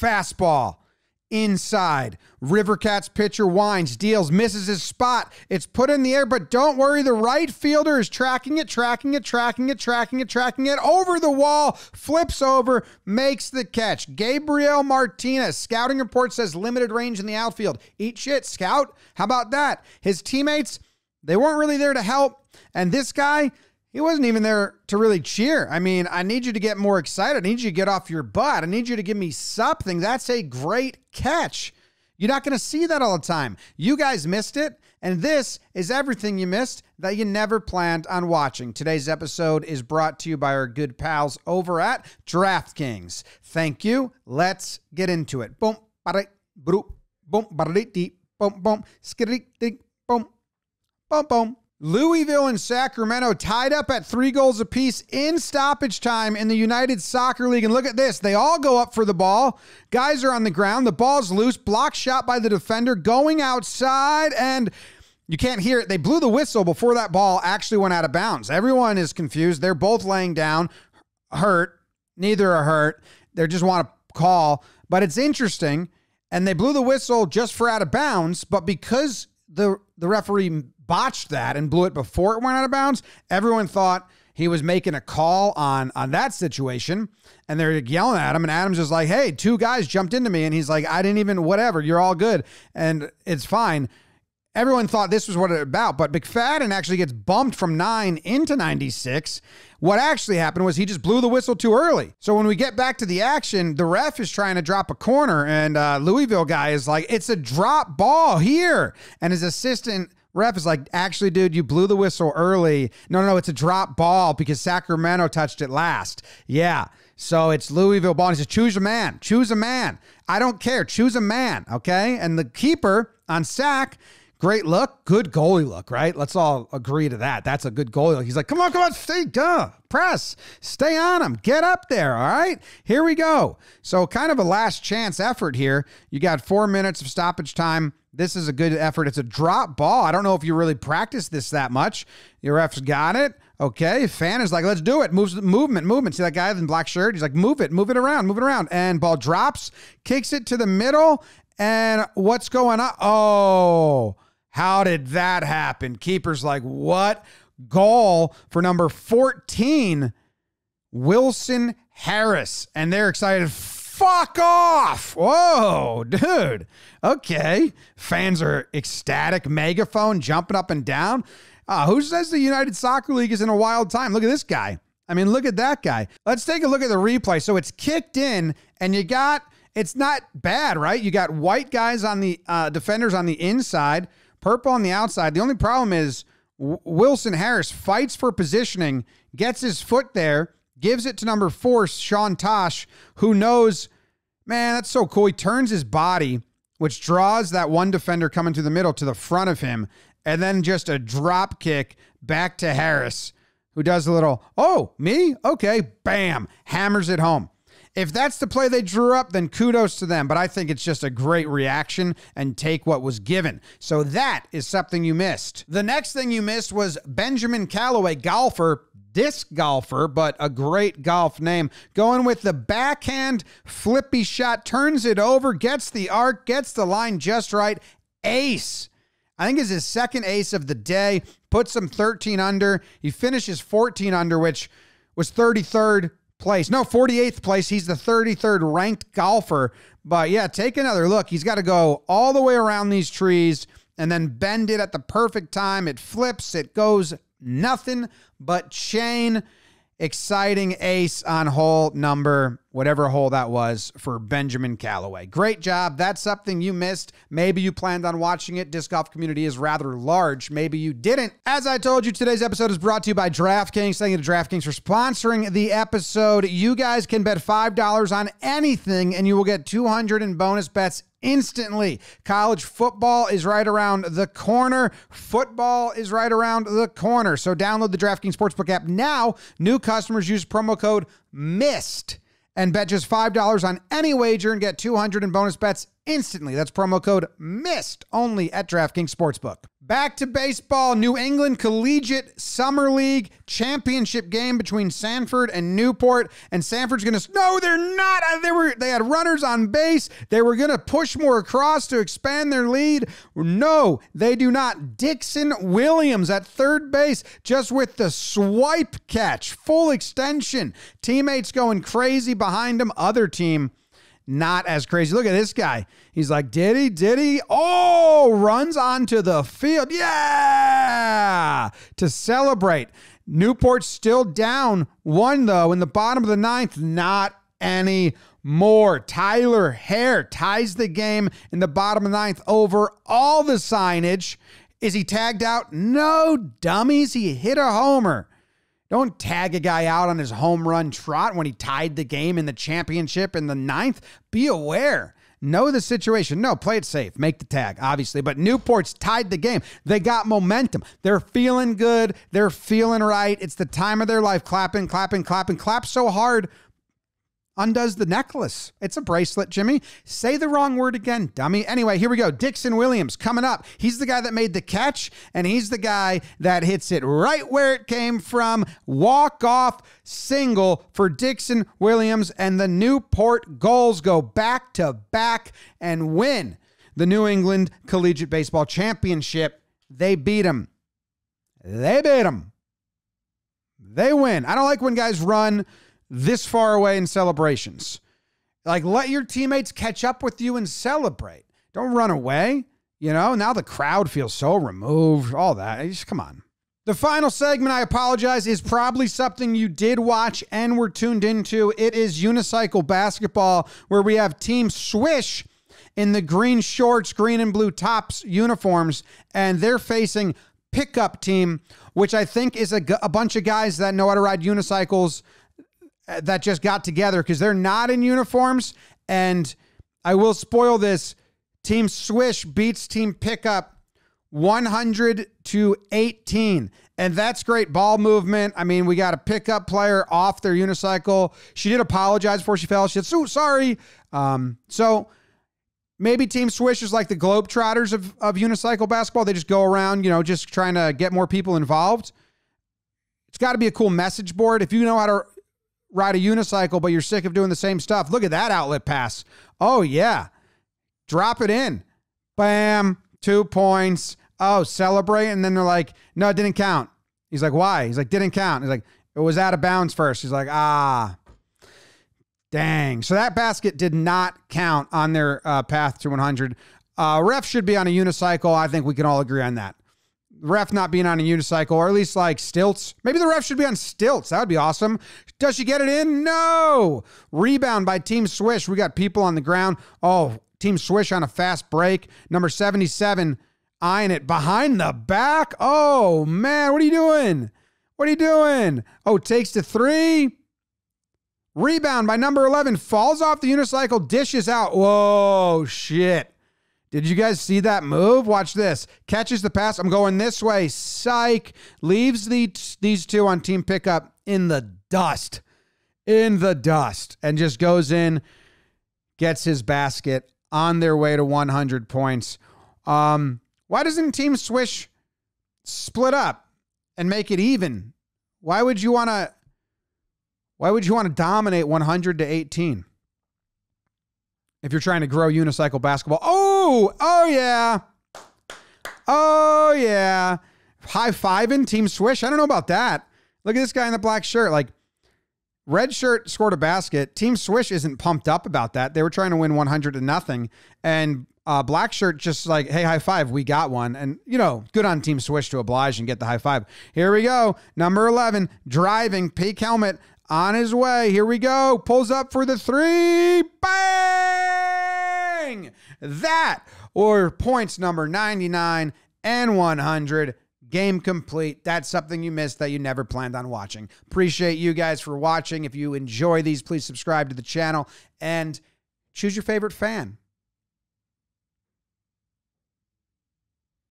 Fastball inside. Rivercats pitcher winds, deals, misses his spot. It's put in the air, but don't worry. The right fielder is tracking it, tracking it, tracking it, tracking it, tracking it over the wall, flips over, makes the catch. Gabriel Martinez, scouting report says limited range in the outfield. Eat shit, scout. How about that? His teammates, they weren't really there to help. And this guy, he wasn't even there to really cheer. I mean, I need you to get more excited. I need you to get off your butt. I need you to give me something. That's a great catch. You're not going to see that all the time. You guys missed it. And this is everything you missed that you never planned on watching. Today's episode is brought to you by our good pals over at DraftKings. Thank you. Let's get into it. Boom, boom, boom, boom, boom, boom, boom, boom, boom. Louisville and Sacramento tied up at three goals apiece in stoppage time in the United Soccer League. And look at this. They all go up for the ball. Guys are on the ground. The ball's loose. Block shot by the defender going outside. And you can't hear it. They blew the whistle before that ball actually went out of bounds. Everyone is confused. They're both laying down, hurt. Neither are hurt. They just want to call. But it's interesting. And they blew the whistle just for out of bounds. But because the, the referee botched that and blew it before it went out of bounds, everyone thought he was making a call on on that situation and they're yelling at him and Adams is like, "Hey, two guys jumped into me." And he's like, "I didn't even whatever. You're all good." And it's fine. Everyone thought this was what it about, but McFadden actually gets bumped from 9 into 96. What actually happened was he just blew the whistle too early. So when we get back to the action, the ref is trying to drop a corner, and uh, Louisville guy is like, "It's a drop ball here," and his assistant ref is like, actually, dude, you blew the whistle early. No, no, no, it's a drop ball because Sacramento touched it last. Yeah. So it's Louisville ball. And he says, choose a man. Choose a man. I don't care. Choose a man. Okay. And the keeper on sack, great look, good goalie look, right? Let's all agree to that. That's a good goalie look. He's like, come on, come on, stay, duh, press, stay on him, get up there. All right. Here we go. So kind of a last chance effort here. You got four minutes of stoppage time. This is a good effort. It's a drop ball. I don't know if you really practice this that much. Your ref's got it. Okay. Fan is like, let's do it. Moves movement, movement. See that guy in black shirt? He's like, move it, move it around, move it around. And ball drops, kicks it to the middle. And what's going on? Oh, how did that happen? Keeper's like, what? Goal for number 14, Wilson Harris. And they're excited fuck off. Whoa, dude. Okay. Fans are ecstatic, megaphone jumping up and down. Uh, who says the United Soccer League is in a wild time? Look at this guy. I mean, look at that guy. Let's take a look at the replay. So it's kicked in, and you got, it's not bad, right? You got white guys on the uh, defenders on the inside, purple on the outside. The only problem is Wilson Harris fights for positioning, gets his foot there gives it to number four, Sean Totsch, who knows, man, that's so cool. He turns his body, which draws that one defender coming to the middle to the front of him, and then just a drop kick back to Harris, who does a little, oh, me? Okay, bam, hammers it home. If that's the play they drew up, then kudos to them. But I think it's just a great reaction and take what was given. So that is something you missed. The next thing you missed was Benjamin Callaway, golfer, disc golfer, but a great golf name. Going with the backhand flippy shot, turns it over, gets the arc, gets the line just right. Ace. I think is his second ace of the day. Puts him 13 under. He finishes 14 under, which was 33rd place. No, 48th place. He's the 33rd ranked golfer. But yeah, take another look. He's got to go all the way around these trees and then bend it at the perfect time. It flips, it goes nothing but chain. Exciting ace on hole number, whatever hole that was for Benjamin Callaway. Great job. That's something you missed. Maybe you planned on watching it. Disc golf community is rather large. Maybe you didn't. As I told you, today's episode is brought to you by DraftKings. Thank you to DraftKings for sponsoring the episode. You guys can bet $5 on anything and you will get 200 in bonus bets instantly. College football is right around the corner. Football is right around the corner. So download the DraftKings Sportsbook app now. New customers use promo code MISSED and bet just $5 on any wager and get 200 in bonus bets instantly. That's promo code MISSED only at DraftKings Sportsbook. Back to baseball. New England Collegiate Summer League championship game between Sanford and Newport. And Sanford's going to no, they're not. Uh, they were they had runners on base. They were going to push more across to expand their lead. No, they do not. Dixon Williams at third base, just with the swipe catch, full extension. Teammates going crazy behind him. Other team not as crazy. Look at this guy. He's like, did he? Did he? Oh, runs onto the field. Yeah. To celebrate. Newport still down one, though, in the bottom of the ninth. Not anymore. Tyler Hare ties the game in the bottom of the ninth over all the signage. Is he tagged out? No, dummies. He hit a homer. Don't tag a guy out on his home run trot when he tied the game in the championship in the ninth. Be aware. Know the situation. No, play it safe. Make the tag, obviously. But Newport's tied the game. They got momentum. They're feeling good. They're feeling right. It's the time of their life. Clapping, clapping, clapping. Clap so hard undoes the necklace. It's a bracelet, Jimmy. Say the wrong word again, dummy. Anyway, here we go. Dixon Williams coming up. He's the guy that made the catch, and he's the guy that hits it right where it came from. Walk off single for Dixon Williams, and the Newport Gulls go back to back and win the New England Collegiate Baseball Championship. They beat him. They beat him. They win. I don't like when guys run this far away in celebrations. Like, let your teammates catch up with you and celebrate. Don't run away. You know, now the crowd feels so removed, all that. Just come on. The final segment, I apologize, is probably something you did watch and were tuned into. It is unicycle basketball, where we have Team Swish in the green shorts, green and blue tops uniforms, and they're facing Pickup Team, which I think is a, a bunch of guys that know how to ride unicycles that just got together because they're not in uniforms. And I will spoil this Team Swish beats Team Pickup 100 to 18. And that's great ball movement. I mean, we got a pickup player off their unicycle. She did apologize before she fell. She said, so sorry. Um, so maybe Team Swish is like the Globetrotters of, of unicycle basketball. They just go around, you know, just trying to get more people involved. It's got to be a cool message board. If you know how to ride a unicycle, but you're sick of doing the same stuff. Look at that outlet pass. Oh, yeah. Drop it in. Bam. Two points. Oh, celebrate. And then they're like, no, it didn't count. He's like, why? He's like, didn't count. He's like, it was out of bounds first. He's like, ah, dang. So that basket did not count on their uh, path to 100. Uh, ref should be on a unicycle. I think we can all agree on that ref not being on a unicycle or at least like stilts. Maybe the ref should be on stilts. That would be awesome. Does she get it in? No. Rebound by Team Swish. We got people on the ground. Oh, Team Swish on a fast break. Number 77 eyeing it behind the back. Oh, man. What are you doing? What are you doing? Oh, takes to three. Rebound by number 11 falls off the unicycle, dishes out. Whoa, shit. Did you guys see that move? Watch this. Catches the pass. I'm going this way. Psych. Leaves the, these two on team pickup in the dust. In the dust. And just goes in, gets his basket on their way to 100 points. Um, why doesn't Team Swish split up and make it even? Why would you want to why would you want to dominate 100 to 18? if you're trying to grow unicycle basketball. Oh, oh yeah. Oh yeah. High fiving Team Swish. I don't know about that. Look at this guy in the black shirt. Like, red shirt scored a basket. Team Swish isn't pumped up about that. They were trying to win 100 to nothing. And uh, black shirt just like, hey, high five, we got one. And, you know, good on Team Swish to oblige and get the high five. Here we go. Number 11, driving, peak helmet on his way. Here we go. Pulls up for the three. Bang! That or points number 99 and 100. Game complete. That's something you missed that you never planned on watching. Appreciate you guys for watching. If you enjoy these, please subscribe to the channel and choose your favorite fan.